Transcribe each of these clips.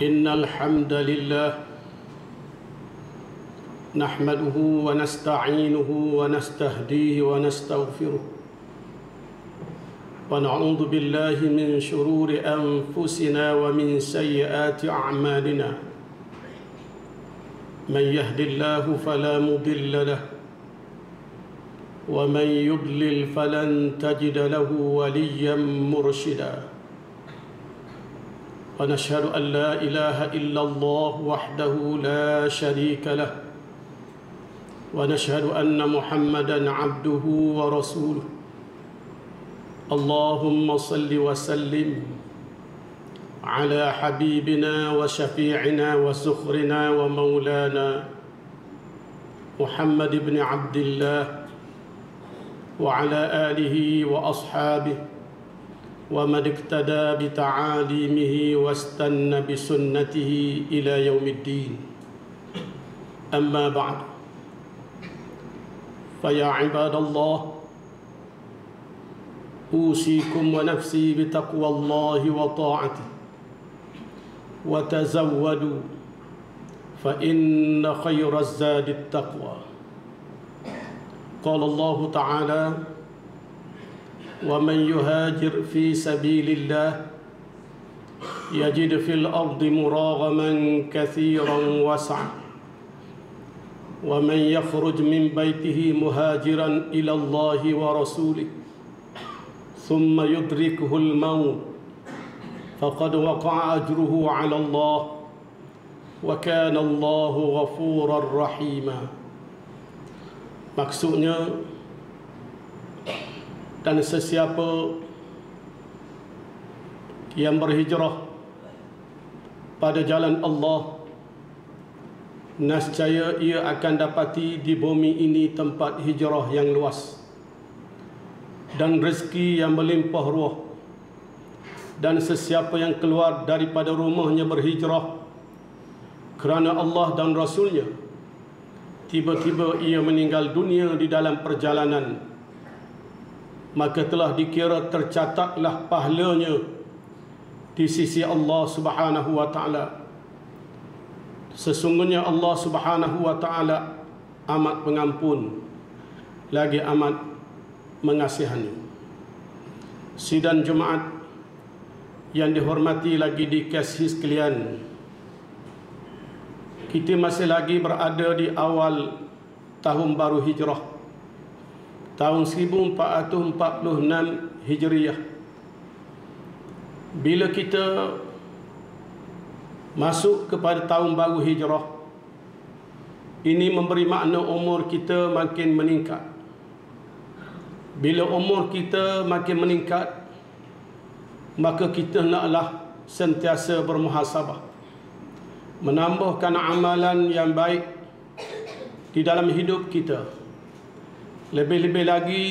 إن الحمد لله نحمده ونستعينه ونستهديه ونستغفره ونعوذ بالله من شرور أنفسنا ومن سيئات أعمالنا. من يهد الله فلا مضل له ومن يضلل فلن تجد له وليا مرشدا. ونشهد أن لا إله إلا الله وحده لا شريك له. ونشهد أن محمدا عبده ورسوله. اللهم صل وسلم على حبيبنا وشفيعنا وسخرنا ومولانا محمد بن عبد الله وعلى آله وأصحابه ومن اقتدى بتعاليمه واستنى بسنته إلى يوم الدين. أما بعد فيا عباد الله أوصيكم ونفسي بتقوى الله وطاعته. وتزودوا فإن خير الزاد التقوى. قال الله تعالى ومن يهاجر في سبيل الله يجد في الأرض مراغما كثيرا وسعا. ومن يخرج من بيته مهاجرا إلى الله ورسوله ثم يدركه الموت فقد وقع أجره على الله وكان الله غفورا رحيما. Maksudnya dan sesiapa yang berhijrah pada jalan Allah nescaya ia akan dapati di bumi ini tempat hijrah yang luas dan rezeki yang melimpah ruah. Dan sesiapa yang keluar daripada rumahnya berhijrah kerana Allah dan Rasulnya tiba-tiba ia meninggal dunia di dalam perjalanan maka telah dikira tercatatlah pahalanya di sisi Allah Subhanahu wa taala. Sesungguhnya Allah Subhanahu wa taala amat pengampun lagi amat mengasihani. Sidang Jumaat yang dihormati lagi di kasih sekalian kita masih lagi berada di awal tahun baru hijrah tahun 1446 Hijriah. Bila kita masuk kepada tahun baru hijrah ini memberi makna umur kita makin meningkat. Bila umur kita makin meningkat maka kita naklah sentiasa bermuhasabah. Menambahkan amalan yang baik di dalam hidup kita. Lebih-lebih lagi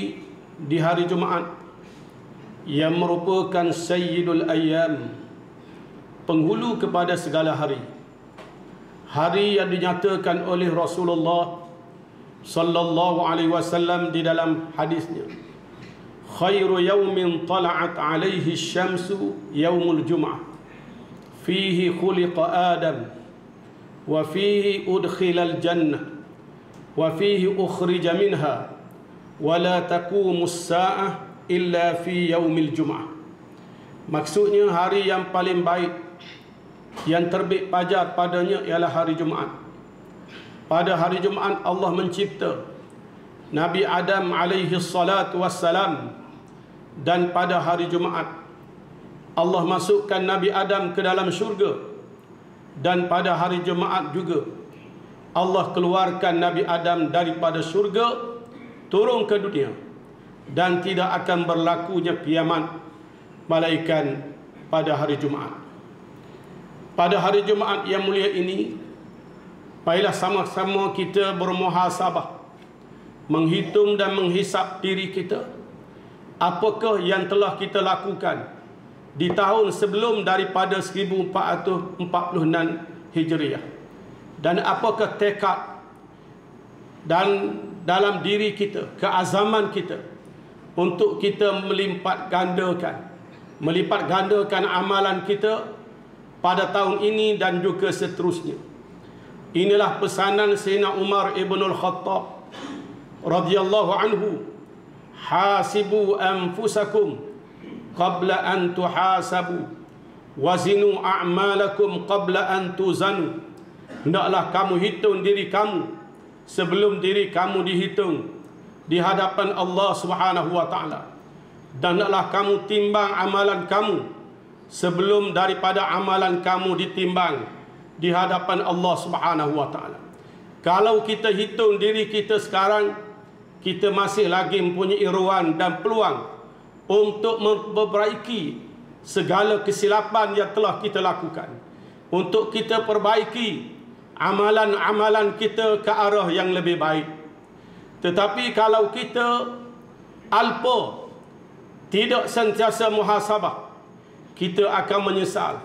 di hari Jumaat yang merupakan Sayyidul Ayyam penghulu kepada segala hari. Hari yang dinyatakan oleh Rasulullah sallallahu alaihi wasallam di dalam hadisnya. Khairu yaumin tala'at 'alaihi syamsu yaumul Jumaah. Fihi khuliqa Adam wa fihi udkhilal jannah wa fihi ukhrija minha wala taqumus sa'ah illa fi yaumil jum'ah. Maksudnya hari yang paling baik yang terbit fajar padanya ialah hari jumaat. Pada hari jumaat Allah mencipta Nabi Adam alaihi salatu wassalam. Dan pada hari jumaat Allah masukkan Nabi Adam ke dalam syurga. Dan pada hari jumaat juga Allah keluarkan Nabi Adam daripada syurga turun ke dunia dan tidak akan berlakunya kiamat malaikat pada hari Jumaat. Pada hari Jumaat yang mulia ini baiklah sama-sama kita bermuhasabah menghitung dan menghisap diri kita apakah yang telah kita lakukan di tahun sebelum daripada 1446 Hijriah. Dan apakah tekad dan dalam diri kita, keazaman kita untuk kita melipat gandakan melipat gandakan amalan kita pada tahun ini dan juga seterusnya. Inilah pesanan Sayyidina Umar ibn al-Khattab radhiyallahu anhu. Hasibu anfusakum qabla an tuhasabu wazinu a'malakum qabla an tuzanu. Hendaklah kamu hitung diri kamu sebelum diri kamu dihitung di hadapan Allah Subhanahu wa taala. Dan hendaklah kamu timbang amalan kamu sebelum daripada amalan kamu ditimbang di hadapan Allah Subhanahu wa taala. Kalau kita hitung diri kita sekarang kita masih lagi mempunyai ruang dan peluang untuk memperbaiki segala kesilapan yang telah kita lakukan. Untuk kita perbaiki amalan-amalan kita ke arah yang lebih baik. Tetapi kalau kita alpa tidak sentiasa muhasabah kita akan menyesal.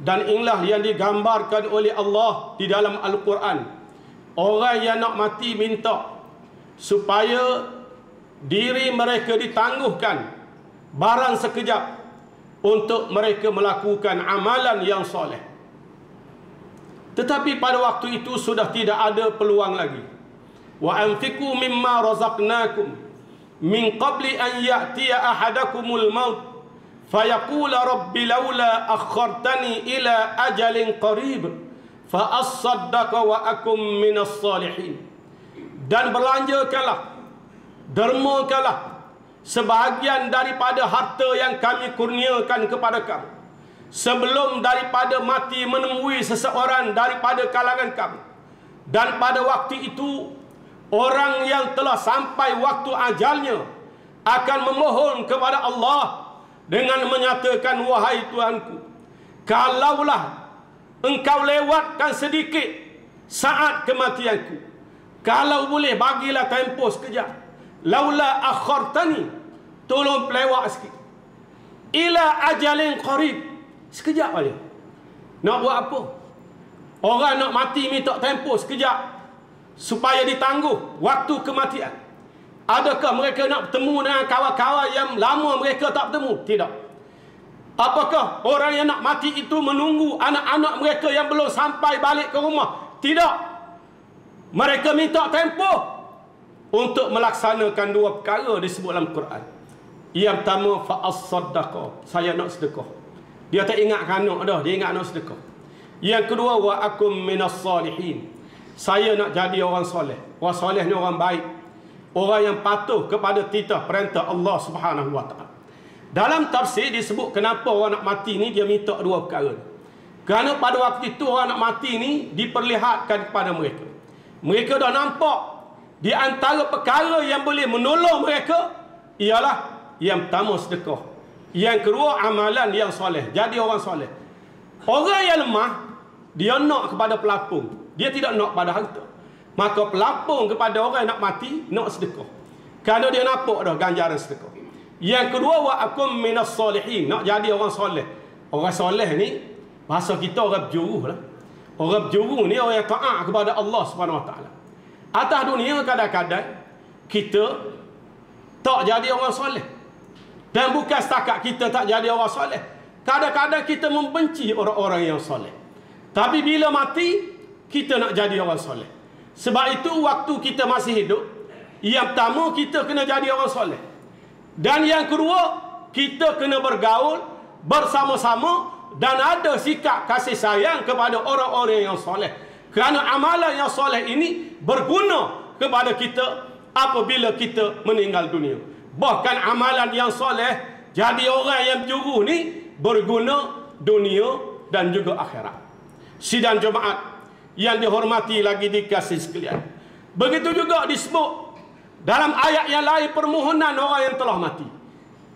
Dan inilah yang digambarkan oleh Allah di dalam Al-Quran. Orang yang nak mati minta supaya diri mereka ditangguhkan barang sekejap untuk mereka melakukan amalan yang soleh. Tetapi pada waktu itu sudah tidak ada peluang lagi. Wa anfiqu mimma razaqnakum min qabli an ya'tiya ahadakumul maut fa yaqula rabbi laula akhartani ila ajalin qarib fa asaddaqa wa akum minas salihin. Dan belanjakanlah dermakanlah sebahagian daripada harta yang kami kurniakan kepada kamu sebelum daripada mati menemui seseorang daripada kalangan kamu. Dan pada waktu itu orang yang telah sampai waktu ajalnya akan memohon kepada Allah dengan menyatakan wahai Tuhanku kalaulah engkau lewatkan sedikit saat kematianku kalau boleh bagilah tempoh sekejap. Laula akhartani tolong pelewat sikit. Ila ajalin qarib sekejap aja nak buat apa orang nak mati minta tempoh sekejap supaya ditangguh waktu kematian Adakah mereka nak bertemu dengan kawan-kawan yang lama mereka tak bertemu? Tidak. Apakah orang yang nak mati itu menunggu anak-anak mereka yang belum sampai balik ke rumah? Tidak. Mereka minta tempoh untuk melaksanakan dua perkara disebut dalam Quran. Yang pertama fa'as-saddaqah. Saya nak sedekah. Dia tak ingat anak dah, dia ingat nak sedekah. Yang kedua wa akum minas salihin. Saya nak jadi orang soleh. Orang soleh ni orang baik orang yang patuh kepada titah perintah Allah Subhanahu wa taala. Dalam tafsir disebut kenapa orang nak mati ni dia minta dua perkara. Kerana pada waktu itu orang nak mati ni diperlihatkan kepada mereka. Mereka dah nampak di antara perkara yang boleh menolong mereka ialah yang pertama sedekah. Yang kedua amalan yang soleh. Jadi orang soleh. Orang yang lemah dia nak kepada pelapung. Dia tidak nak pada harta. Maka pelapung kepada orang yang nak mati Nak sedekah Kerana dia nampak dah ganjaran sedekah Yang kedua wa akum minas solihin Nak jadi orang soleh Orang soleh ni Bahasa kita orang berjuruh lah Orang berjuruh ni orang yang taat kepada Allah Taala. Atas dunia kadang-kadang Kita Tak jadi orang soleh Dan bukan setakat kita tak jadi orang soleh. Kadang-kadang kita membenci orang-orang yang soleh. Tapi bila mati Kita nak jadi orang soleh. Sebab itu waktu kita masih hidup Yang pertama kita kena jadi orang soleh. Dan yang kedua Kita kena bergaul Bersama-sama Dan ada sikap kasih sayang kepada orang-orang yang soleh. Kerana amalan yang soleh ini Berguna kepada kita Apabila kita meninggal dunia Bahkan amalan yang soleh Jadi orang yang juru ni Berguna dunia dan juga akhirat Sidang jemaat yang dihormati lagi dikasih sekalian. Begitu juga disebut dalam ayat yang lain permohonan orang yang telah mati.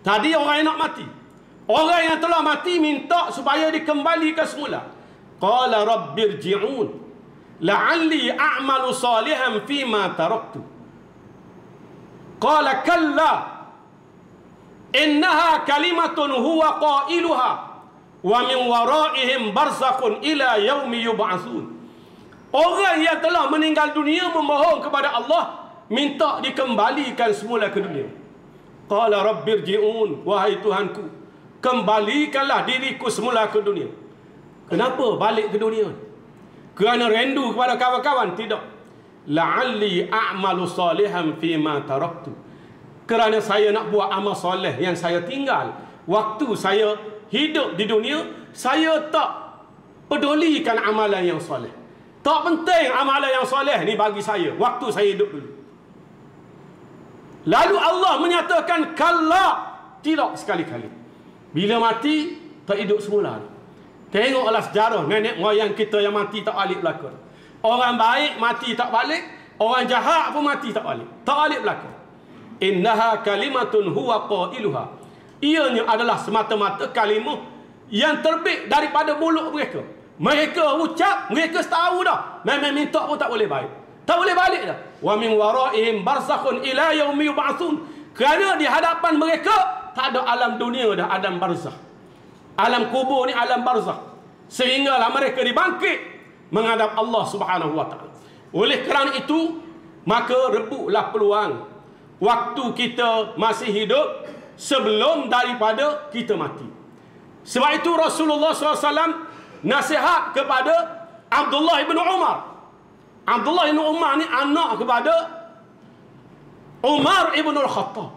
Tadi orang yang nak mati. Orang yang telah mati minta supaya dikembalikan semula. Qala rabbirji'un la'alli a'malu salihan fima taraktu. Qala kalla innaha kalimatun huwa qailuha wa min waraihim barzakhun ila yaumi yub'atsun. Orang yang telah meninggal dunia memohon kepada Allah minta dikembalikan semula ke dunia. Qala rabbirji'un wahai Tuhanku kembalikanlah diriku semula ke dunia. Kenapa balik ke dunia? Kerana rindu kepada kawan-kawan? Tidak. La'alli a'malu salihan fima taraktu. Kerana saya nak buat amal soleh yang saya tinggal. Waktu saya hidup di dunia, saya tak pedulikan amalan yang soleh. Tak penting amalan yang soleh ni bagi saya. Waktu saya hidup dulu. Lalu Allah menyatakan kalla tidak sekali-kali. Bila mati, tak hidup semula. Tengoklah sejarah nenek moyang kita yang mati tak balik belakang. Orang baik mati tak balik, orang jahat pun mati tak balik. Tak balik belakang. Innaha kalimatun huwa qailuha. Ianya adalah semata-mata kalimah yang terbit daripada mulut mereka. Mereka ucap, mereka tahu dah. Memang minta pun tak boleh baik. Tak boleh balik dah. Wa min waraihim barzakhun ila yaumi yub'atsun. Kerana di hadapan mereka tak ada alam dunia dah, alam barzakh. Alam kubur ni alam barzakh. Sehinggalah mereka dibangkit menghadap Allah Subhanahu wa taala. Oleh kerana itu, maka rebutlah peluang waktu kita masih hidup sebelum daripada kita mati. Sebab itu Rasulullah SAW nasihat kepada Abdullah bin Umar. Abdullah bin Umar ni anak kepada Umar ibn al-Khattab.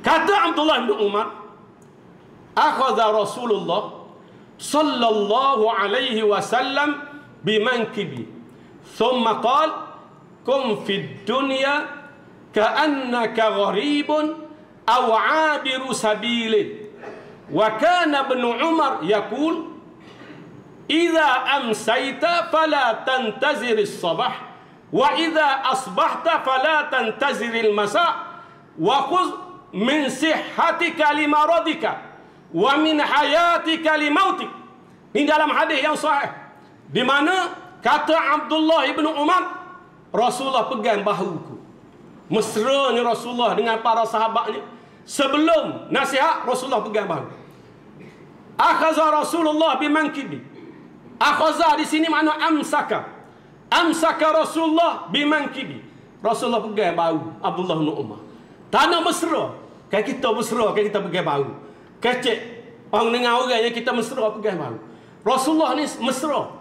Kata Abdullah bin Umar, akhadha Rasulullah sallallahu alaihi wasallam bimankibi thumma qala kum fid dunya ka'annaka gharibun aw 'abiru sabilin wa kana ibn Umar yaqul idza amsayta fala tantazir as-sabah wa idza asbahta fala tantazir al-masa wa khudh min sihhatika limaradika wa min hayatika li mautik. Ini dalam hadis yang sahih. Di mana kata Abdullah ibn Umar Rasulullah pegang bahuku. Mesranya Rasulullah dengan para sahabatnya sebelum nasihat Rasulullah pegang bahu. Akhaza Rasulullah bimankibi. Akhaza di sini makna amsaka. Amsaka Rasulullah bimankibi. Rasulullah pegang bahu Abdullah bin Umar. Tanah mesra. Kan kita mesra, kan kita pegang bahu. Kecek orang dengar orang yang kita mesra pegang malu. Rasulullah ni mesra.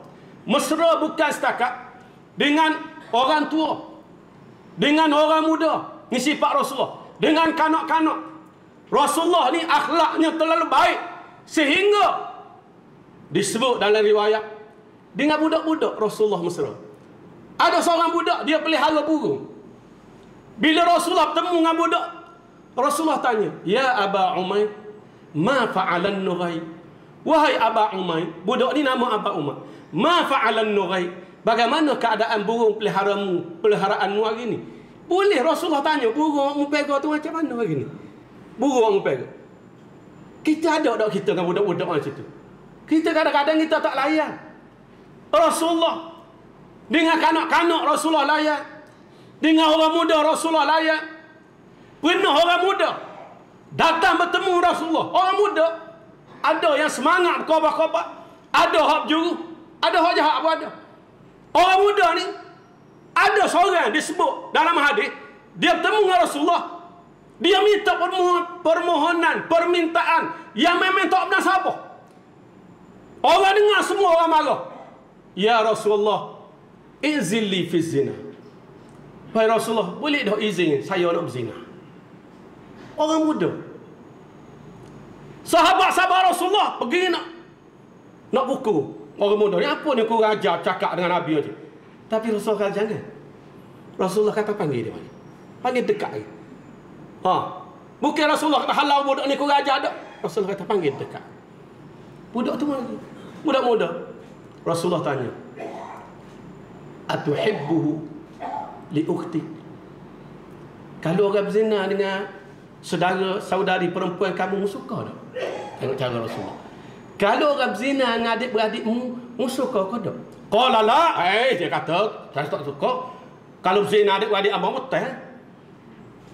Mesra bukan setakat dengan orang tua. Dengan orang muda. Ni sifat Rasulullah. Dengan kanak-kanak. Rasulullah ni akhlaknya terlalu baik. Sehingga disebut dalam riwayat. Dengan budak-budak Rasulullah mesra. Ada seorang budak dia pelihara burung. Bila Rasulullah bertemu dengan budak. Rasulullah tanya. Ya Aba Umair ma fa'alan nughai wahai aba umay budak ni nama aba umay ma fa'alan nughai bagaimana keadaan burung peliharamu peliharaanmu hari ni boleh Rasulullah tanya burung mu pegang tu macam mana hari ni burung mu pegang kita ada tak kita dengan budak-budak macam tu kita kadang-kadang kita tak layan Rasulullah dengan kanak-kanak Rasulullah layan dengan orang muda Rasulullah layan penuh orang muda Datang bertemu Rasulullah. Orang muda. Ada yang semangat berkobar-kobar. Ada hak juru. Ada hak jahat pun ada. Orang muda ni. Ada seorang disebut dalam hadis. Dia bertemu dengan Rasulullah. Dia minta permohonan, permintaan. Yang memang tak pernah siapa. Orang dengar semua orang marah. Ya Rasulullah. Izili fi zina. Wahai Rasulullah. Boleh dah izin saya nak berzina. Orang muda. Sahabat-sahabat Rasulullah pergi nak nak buku. Orang muda ni apa ni kau ajar cakap dengan Nabi ni? Tapi Rasulullah kata jangan. Rasulullah kata panggil dia balik. Panggil dekat lagi. Ha. Bukan Rasulullah kata halau budak ni kau ajar dak. Rasulullah kata panggil dekat. Budak tu lagi. Budak muda. Rasulullah tanya. Atuhibbuhu li ukhtik? Kalau orang berzina dengan saudara saudari perempuan kamu suka tak? Tengok cara Rasulullah. Kalau orang berzina dengan adik-beradikmu, mu suka ke tak? Qala la, eh dia kata, saya tak suka. Kalau berzina adik-beradik abang betul.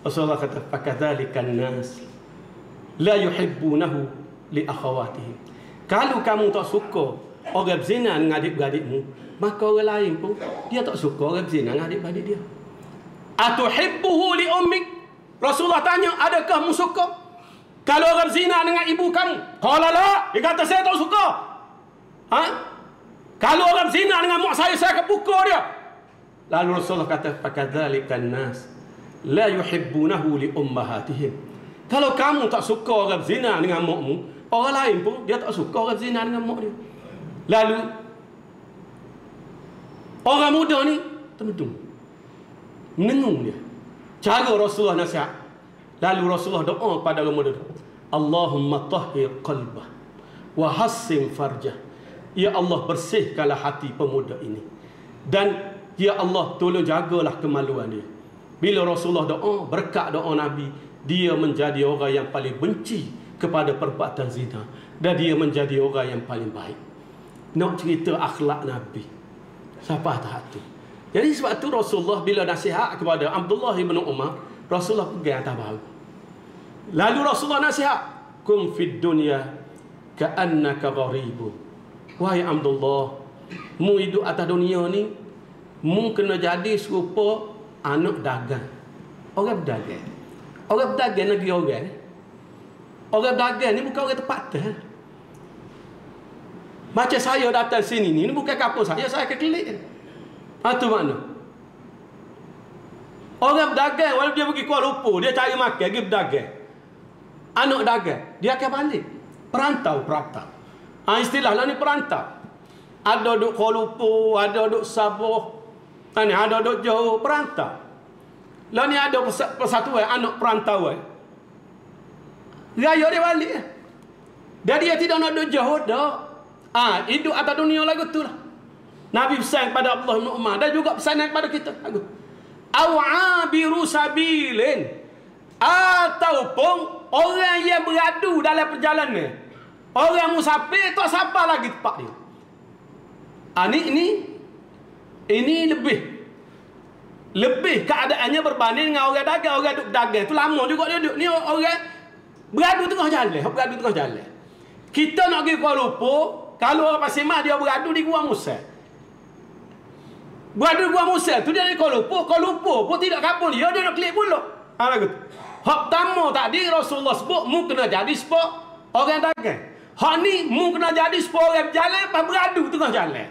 Rasulullah kata, "Fakadzalikan nas la yuhibbunahu li akhawatihi." Kalau kamu tak suka orang berzina dengan adik-beradikmu, maka orang lain pun dia tak suka orang berzina dengan adik-beradik dia. Atuhibbuhu li ummik? Rasulullah tanya, adakah mu suka? Kalau orang zina dengan ibu kamu? Kalau lah, dia kata saya tak suka. Ha? Kalau orang zina dengan mak saya, saya akan pukul dia. Lalu Rasulullah kata, "Fakadzalikan nas la yuhibbunahu li ummahatihim." Kalau kamu tak suka orang zina dengan makmu, orang lain pun dia tak suka orang zina dengan mak dia. Lalu orang muda ni termenung. Menengung dia. Cara Rasulullah nasihat. Lalu Rasulullah doa pada orang muda. Allahumma tahhir qalbah wa hassin farjah. Ya Allah bersihkanlah hati pemuda ini. Dan Ya Allah tolong jagalah kemaluan dia. Bila Rasulullah doa, berkat doa Nabi, dia menjadi orang yang paling benci kepada perbuatan zina. Dan dia menjadi orang yang paling baik. Nak cerita akhlak Nabi. Siapa tak tu? Jadi sebab tu Rasulullah bila nasihat kepada Abdullah bin Umar, Rasulullah pegang atas bahu. Lalu Rasulullah nasihat, "Kum fid dunya ka'annaka gharibun." Wahai Abdullah, mu hidup atas dunia ni mu kena jadi serupa anak dagang. Orang berdagang. Orang berdagang negeri orang. Orang berdagang ni bukan orang tempat. Macam saya datang sini ni, ni bukan kapal saya, saya akan kelik. Ha, tu mana? Orang berdagang, walaupun dia pergi Kuala Lumpur, dia cari makan, dia berdagang. Anak dagang, dia akan balik. Perantau, perantau. Ha, istilahlah ni perantau. Ada duduk Kuala Lumpur, ada duduk Sabah, ha, ni ada duduk jauh, perantau. Lah ni ada persatuan anak perantauan. Raya dia balik. Dan dia tidak nak duduk jauh dah. Ah, ha, hidup atas dunia lagu tu lah. Nabi pesan kepada Allah bin Umar dan juga pesan kepada kita. Lagu. Awabiru sabilin ataupun orang yang beradu dalam perjalanan. Orang musafir tak siapa lagi tempat dia. Ah ni ini ini lebih lebih keadaannya berbanding dengan orang dagang, orang duduk dagang. Tu lama juga dia duduk. Ni orang beradu tengah jalan, beradu tengah jalan. Kita nak pergi Kuala Lumpur, kalau orang pasir mah dia beradu di Gua Musa. Beradu di Gua Musa tu dia di Kuala Lumpur. Kuala Lumpur pun tidak kabul dia. Dia nak klik pula. Ha, lagu tu. Hak pertama tadi Rasulullah sebut mu kena jadi sebab orang dagang. Hak ni mu kena jadi sebab orang berjalan lepas beradu tengah jalan.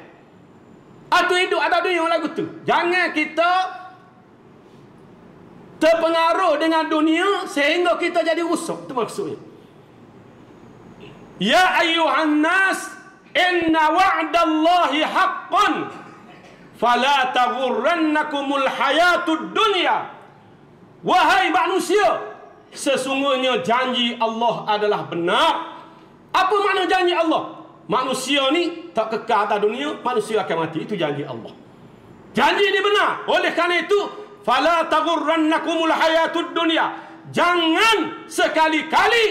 Atau hidup ada dunia lagu tu. Jangan kita terpengaruh dengan dunia sehingga kita jadi rusak. Itu maksudnya. Ya ayuhan nas Inna wa'dallahi haqqan fala taghurrannakumul hayatud dunya Wahai manusia sesungguhnya janji Allah adalah benar. Apa makna janji Allah? Manusia ni tak kekal atas dunia manusia akan mati. Itu janji Allah. Janji ini benar. Oleh kerana itu fala taghurrannakumul hayatud dunya Jangan sekali-kali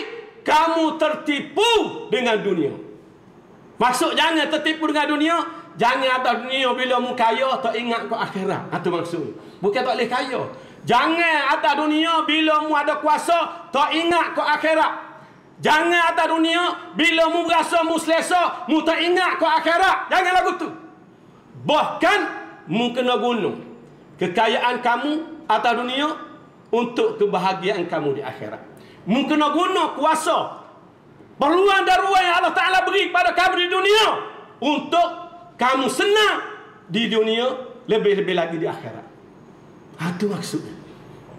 kamu tertipu dengan dunia. Maksud jangan tertipu dengan dunia. Jangan atas dunia bila mu kaya tak ingat ke akhirat. Itu maksud. Bukan tak boleh kaya. Jangan atas dunia bila mu ada kuasa tak ingat ke akhirat. Jangan atas dunia bila mu rasa mu selesa mu tak ingat ke akhirat. Jangan lagu tu. Bahkan mu kena gunung kekayaan kamu atas dunia untuk kebahagiaan kamu di akhirat. Mu kena guna kuasa Peluang dan ruang yang Allah Ta'ala beri kepada kamu di dunia. Untuk kamu senang di dunia. Lebih-lebih lagi di akhirat. Itu maksudnya.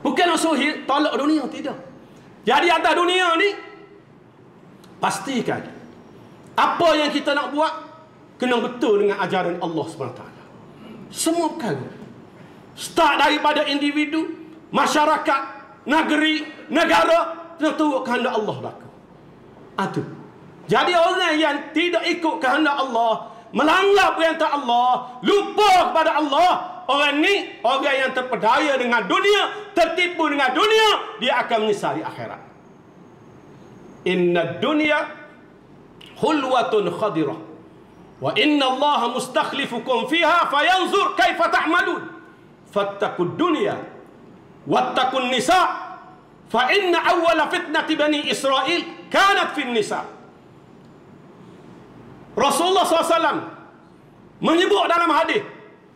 Bukan maksud tolak dunia. Tidak. Jadi atas dunia ni. Pastikan. Apa yang kita nak buat. Kena betul dengan ajaran Allah SWT. Semua perkara. Start daripada individu. Masyarakat. Negeri. Negara. Turut kehendak Allah belakang. Itu. Jadi orang yang tidak ikut kehendak Allah, melanggar perintah Allah, lupa kepada Allah, orang ni orang yang terpedaya dengan dunia, tertipu dengan dunia, dia akan menyesali akhirat. Inna dunya hulwatun khadirah. Wa inna Allah mustakhlifukum fiha fayanzur kaifa ta'malun. Fattaqud dunya wattaqun nisa' fa inna awwala fitnati bani Israel kanat fin nisa Rasulullah SAW menyebut dalam hadis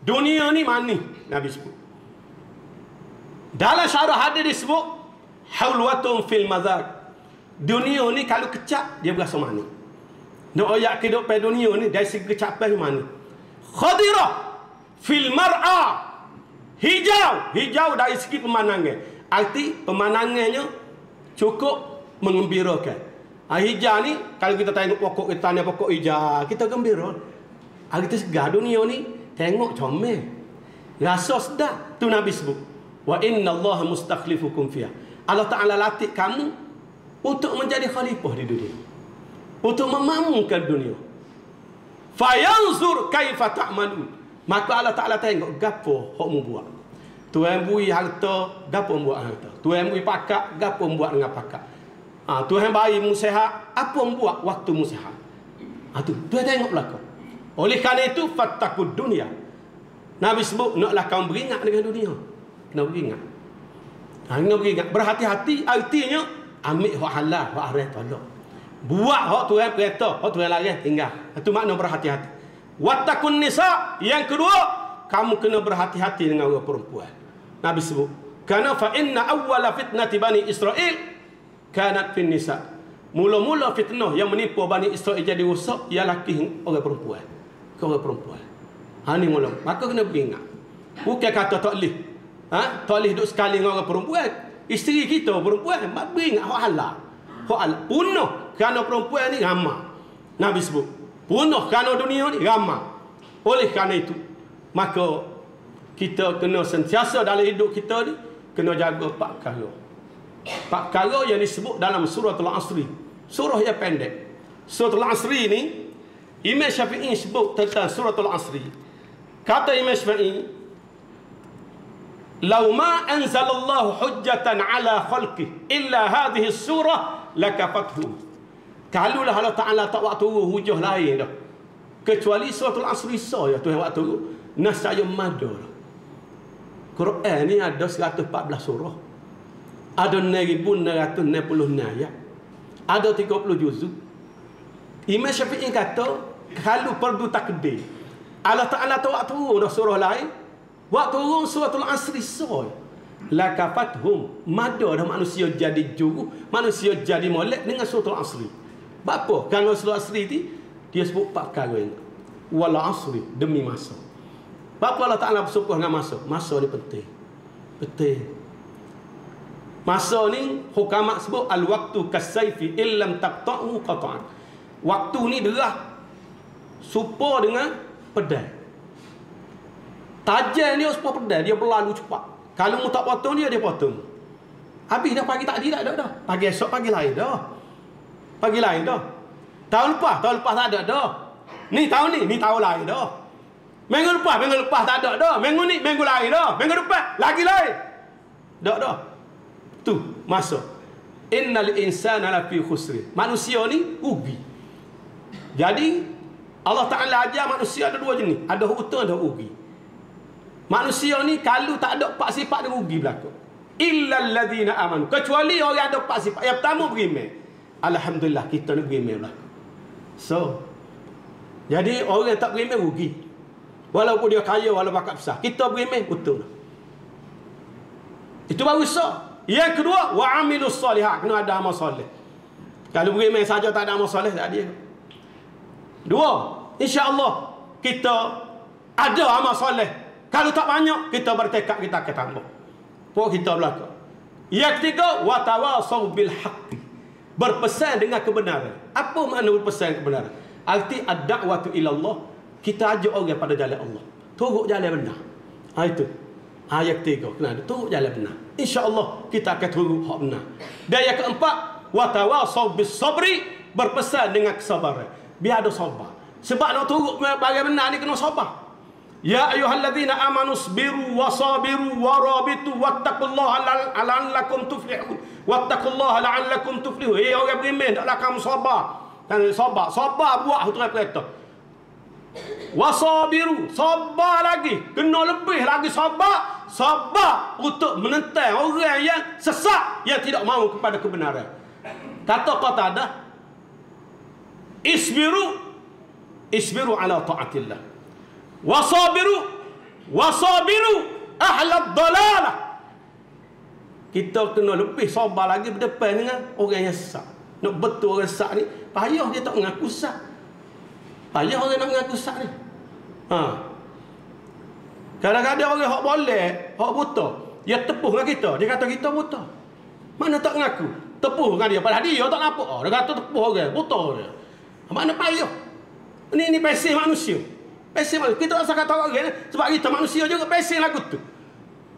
dunia ni mani Nabi sebut dalam syarah hadis disebut haulwatun fil mazak dunia ni kalau kecak dia berasa mani Nak oyak kehidupan dunia ni dari segi kecapai mana? Khadirah fil mar'a. Hijau, hijau dari segi pemandangan. Arti pemandangannya cukup mengembirakan. Ha, hijau ni kalau kita tengok pokok kita tanya pokok hijau, kita gembira. Ha, kita segar dunia ni tengok comel. Rasa sedap. Tu Nabi sebut. Wa inna Allah mustakhlifukum fiha. Allah Ta'ala latih kamu untuk menjadi khalifah di dunia. Untuk memamungkan dunia. Fayanzur kaifa ta'malun. Maka Allah Ta'ala tengok gapo hok mu buat. Tuhan bui harta, gapo buat harta. Tuhan bui pakak, gapo buat dengan pakak. Ha, Tuhan bagi mu sehat, apa buat waktu mu sehat. Ha, tu, Tuhan tengok belakang. Oleh kerana itu, fattakud dunia. Nabi sebut, naklah kamu beringat dengan dunia. Kena beringat. Ha, kena beringat. Berhati-hati, artinya, ambil hak halal, hak arah tolak. Buat hak Tuhan perintah, hak Tuhan larang, tinggal. Itu makna berhati-hati. Wattakun nisa, yang kedua, kamu kena berhati-hati dengan orang perempuan. Nabi sebut, Karena fa inna awwala fitnati bani Israel kanat fin nisa. Mula-mula fitnah yang menipu Bani Israel jadi rosak ialah laki orang perempuan. Ke orang perempuan. Ha ni mula. Maka kena beringat. Bukan kata tak boleh. Ha? Tak duduk sekali dengan orang perempuan. Isteri kita perempuan. Mak beringat hak halal. Hak halal. Punuh kerana perempuan ni ramah. Nabi sebut. Punuh kerana dunia ni ramah. Oleh kerana itu. Maka kita kena sentiasa dalam hidup kita ni. Kena jaga empat perkara. Perkara yang disebut dalam surah Al-Asri. Surah yang pendek. Surah Al-Asri ni. Imam Syafi'i sebut tentang surah Al-Asri. Kata Imam Syafi'i. Lau ma anzalallahu hujjatan ala khalqih illa hadhihi surah lakafathu. Kalaulah Allah Ta'ala tak waktu hujah lain dah. Kecuali surah Al-Asri saja Tuhan waktu mada dah. Quran ni ada 114 surah. Ada 1660 ayat. Ada 30 juzuk. Imam Syafi'i kata, kalau perdu takdir. Allah Ta'ala tu waktu dah surah lain. Waktu turun suratul asri soy. Lakafat hum. Mada dah manusia jadi juru. Manusia jadi molek dengan suratul asri. Apa? Kalau suratul asri ni, dia sebut empat perkara ini. Wala asri. Demi masa. Bapa Allah Ta'ala bersumpah dengan masa? Masa ni penting. Penting. Masa ni hukamat sebut al-waktu kasayfi illam taqta'u qata'an. Waktu ni derah supa dengan pedang. Tajam dia supa pedang, dia berlalu cepat. Kalau mu tak potong dia dia potong. Habis dah pagi tak tidak dah dah. Pagi esok pagi lain dah. Pagi lain dah. Tahun lepas, tahun lepas tak ada dah. Ni tahun ni, ni tahun lain dah. Minggu lepas, minggu lepas tak ada dah. Minggu ni, minggu lain dah. Minggu depan, lagi lain. Tak dah. Tu, masuk. Innal insana lafi khusri. Manusia ni rugi. Jadi, Allah Ta'ala ajar manusia ada dua jenis. Ada hutang, ada rugi. Manusia ni kalau tak ada empat sifat dia rugi berlaku. Illa alladhina amanu. Kecuali orang ada empat sifat. Yang pertama berimeh. Alhamdulillah kita ni berimeh berlaku. So, jadi orang yang tak berimeh rugi. Walaupun dia kaya, walaupun bakat besar. Kita berimeh, betul. Itu baru sah. Yang kedua, wa amilus salihat. Kena ada amal soleh. Kalau berimeh saja tak ada amal soleh, tak ada. Dua, insya Allah kita ada amal soleh. Kalau tak banyak, kita bertekad kita akan tambah. Pokok kita belakang. Yang ketiga, wa tawasaw bil haqqi. Berpesan dengan kebenaran. Apa makna berpesan kebenaran? Arti ad-da'watu ila Allah kita ajak orang pada jalan Allah. Turut jalan benar. Ha itu. Ayat ketiga. Kena ada. Turut jalan benar. InsyaAllah kita akan turut hak benar. Dan yang keempat. Watawasaw bis sabri. Berpesan dengan kesabaran. Biar ada sabar. Sebab nak turut bagi benar ni kena sabar. Ya ayuhalladzina amanu sabiru wasabiru warabitu wattaqullaha la'allakum tuflihun. Wattaqullaha la'allakum tuflihun. Eh orang beriman taklah kamu sabar. Dan sabar. Sabar buat huturan perintah. Wasabiru Sabar lagi Kena lebih lagi sabar Sabar untuk menentang orang yang sesat Yang tidak mahu kepada kebenaran. Kata kata ada Isbiru Isbiru ala ta'atillah. Wasabiru Wasabiru Ahlad dalalah. Kita kena lebih sabar lagi Berdepan dengan orang yang sesat. Nak betul orang sesat ni Payah dia tak mengaku sesat. Payah orang nak mengaku sesat ni. Ha. Kadang-kadang orang hok boleh, hok buta, dia tepuh dengan kita. Dia kata kita buta. Mana tak mengaku? Tepuh dengan dia. Padahal dia tak nampak. Dia kata tepuh orang, buta dia. Mana payah? Ini ini pesih manusia. Pesih manusia. Kita tak kata orang okay, sebab kita manusia juga pesih lagu tu.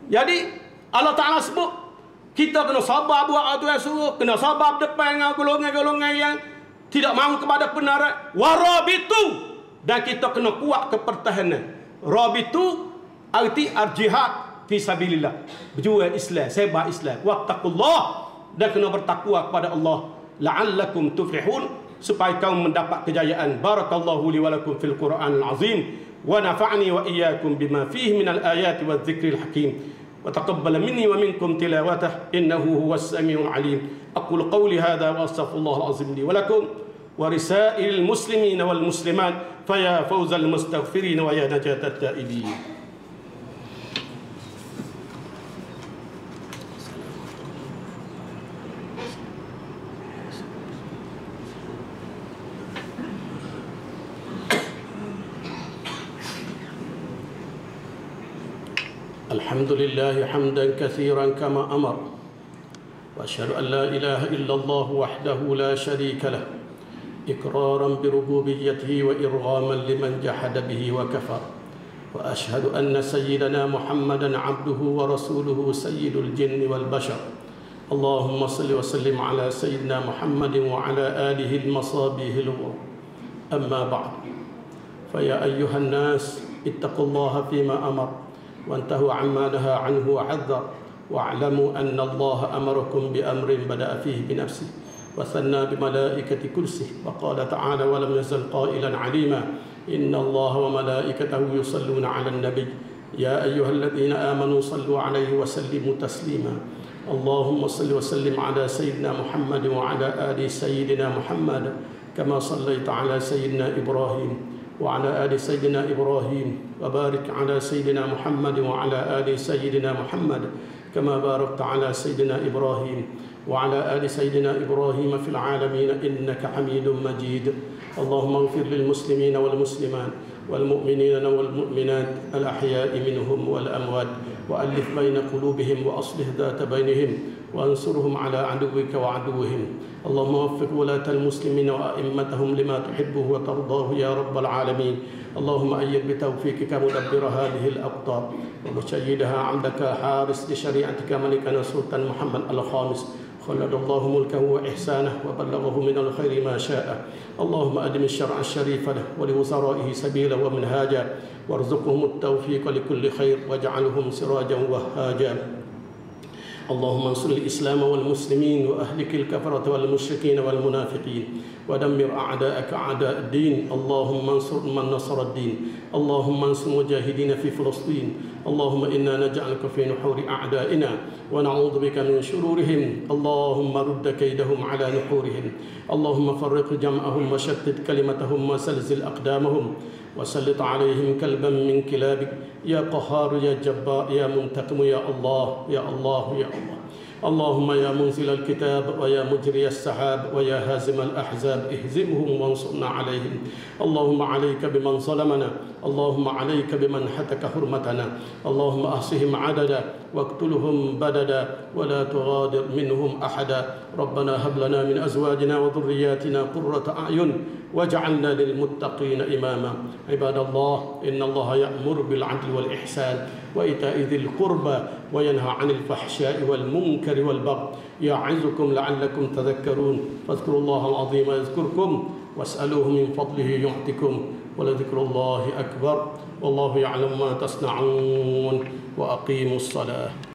Jadi Allah Taala sebut kita kena sabar buat apa yang suruh, kena sabar depan dengan golongan-golongan yang tidak mahu kepada penarat warabitu dan kita kena kuat ke pertahanan rabitu arti al-jihad fi sabilillah berjuang Islam sebar Islam wattaqullah dan kena bertakwa kepada Allah la'allakum tuflihun supaya kaum mendapat kejayaan barakallahu li wa lakum fil qur'anil azim wa nafa'ni wa iyyakum bima fihi minal ayati wadh-dhikril hakim وتقبل مني ومنكم تلاوته إنه هو السميع العليم أقول قولي هذا وأستغفر الله العظيم لي ولكم ورسائل المسلمين والمسلمات فيا فوز المستغفرين ويا نجاة التائبين الحمد لله حمدا كثيرا كما أمر وأشهد أن لا إله إلا الله وحده لا شريك له إقرارا بربوبيته وإرغاما لمن جحد به وكفر وأشهد أن سيدنا محمدا عبده ورسوله سيد الجن والبشر. اللهم صل وسلم على سيدنا محمد وعلى آله المصابيح الغر. أما بعد فيا أيها الناس اتقوا الله فيما أمر. وانتهوا عما نهى عنه وحذر واعلموا أن الله أمركم بأمر بدأ فيه بنفسه وثنى بملائكة كرسه وقال تعالى ولم يزل قائلا عليما إن الله وملائكته يصلون على النبي. يا أيها الذين آمنوا صلوا عليه وسلموا تسليما. اللهم صل وسلم على سيدنا محمد وعلى آل سيدنا محمد كما صليت على سيدنا إبراهيم. وعلى آل سيدنا إبراهيم وبارك على سيدنا محمد وعلى آل سيدنا محمد كما باركت على سيدنا إبراهيم وعلى آل سيدنا إبراهيم في العالمين إنك حميد مجيد. اللهم اغفر للمسلمين والمسلمات والمؤمنين والمؤمنات الأحياء منهم والأموات وألف بين قلوبهم وأصلح ذات بينهم وانصرهم على عدوك وعدوهم اللهم وفق ولاة المسلمين وأئمتهم لما تحبه وترضاه يا رب العالمين اللهم أيد بتوفيقك مدبر هذه الأقطار ومشيدها عندك حارس لشريعتك ملكنا سلطان محمد الخامس خلد الله ملكه وإحسانه وبلغه من الخير ما شاء اللهم أدم الشرع الشريف له ولوزرائه سبيلا ومنهاجا وارزقهم التوفيق لكل خير واجعلهم سراجا وهاجا اللهم انصر الإسلام والمسلمين وأهلك الكفرة والمشركين والمنافقين ودمر أعداءك أعداء الدين. اللهم انصر من نصر الدين. اللهم انصر مجاهدين في فلسطين. اللهم إنا نجعلك في نحور أعدائنا ونعوذ بك من شرورهم. اللهم رد كيدهم على نحورهم. اللهم فرق جمعهم وشتت كلمتهم وسلزل أقدامهم. وسلط عليهم كلبا من كلابك. يا قهار يا جبار يا منتقم يا الله يا الله يا الله. اللهم يا منزل الكتاب ويا مجري السحاب ويا هازم الأحزاب اهزمهم وانصرنا عليهم اللهم عليك بمن ظلمنا اللهم عليك بمن حتك حرمتنا اللهم أحصهم عددا واقتلهم بددا ولا تغادر منهم أحدا. ربنا هب لنا من أزواجنا وذرياتنا قرة أعين واجعلنا للمتقين إماما. عباد الله إن الله يأمر بالعدل والإحسان وإيتاء ذي القربى وينهى عن الفحشاء والمنكر والبغي. يعظكم لعلكم تذكرون. فاذكروا الله العظيم يذكركم واسألوه من فضله يعطكم ولذكر الله أكبر. والله يعلم ما تصنعون. وأقيموا الصلاة.